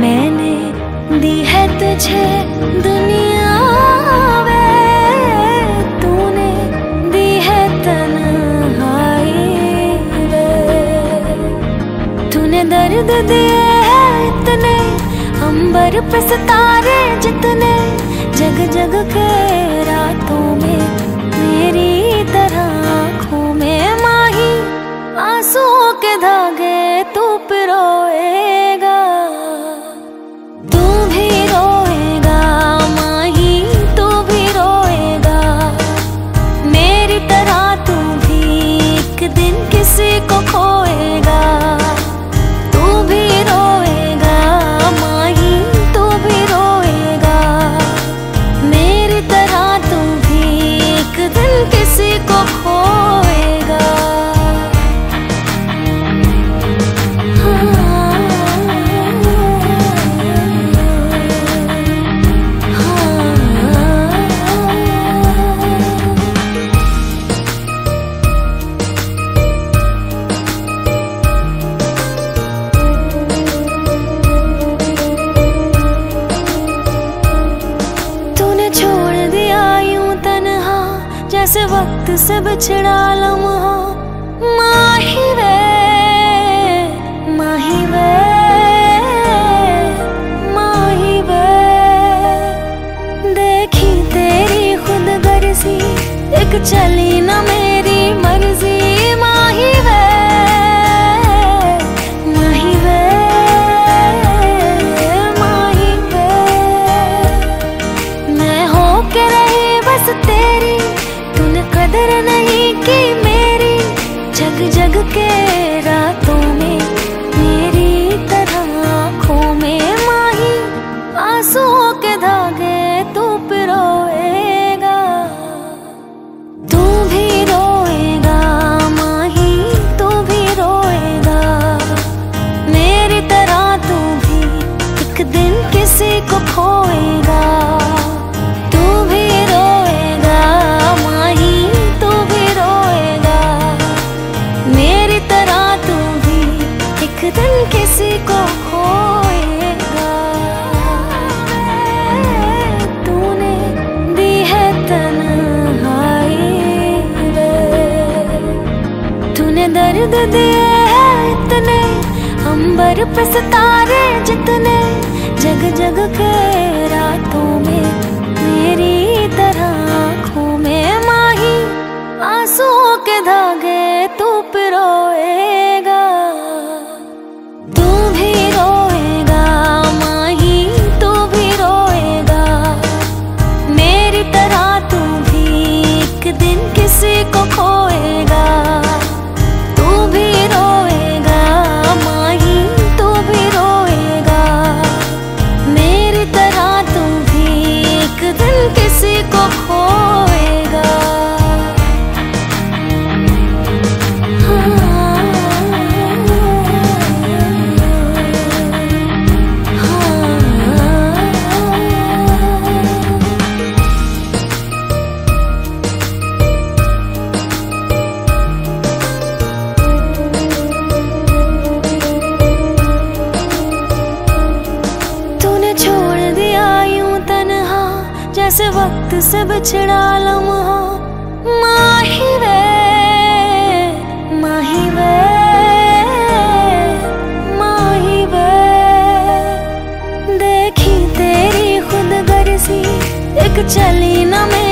मैंने दी है तुझे दुनिया वे तूने दी है तनहाई वे तूने दर्द दिए है इतने, अंबर पे सितारे जितने, जग जग के जैसे वक्त से बिछड़ा लम्हा। माही वे माही वे माही वे। देखी तेरी खुद गर्जी एक चली ना मेरी मर्ज़ी। माही वे दर्द दिए इतने। अंबर पे सितारे जितने। जग जग के रातों में, मेरी तरह आँखों में माही आंसुओं के धागे। इस वक्त से बिछड़ा लम्हा, माही वे माही वे माही वे। देखी तेरी खुद गर्जी एक चली न मैं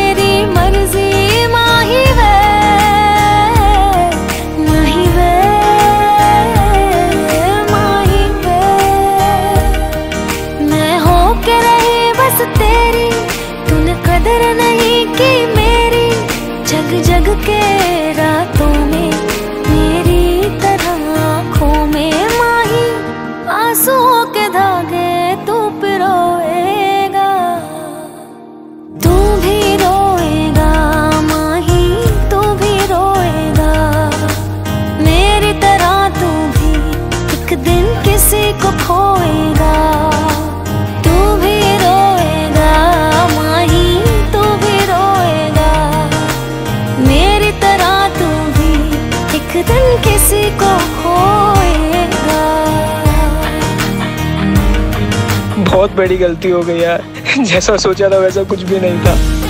बहुत बड़ी गलती हो गई यार। जैसा सोचा था वैसा कुछ भी नहीं था।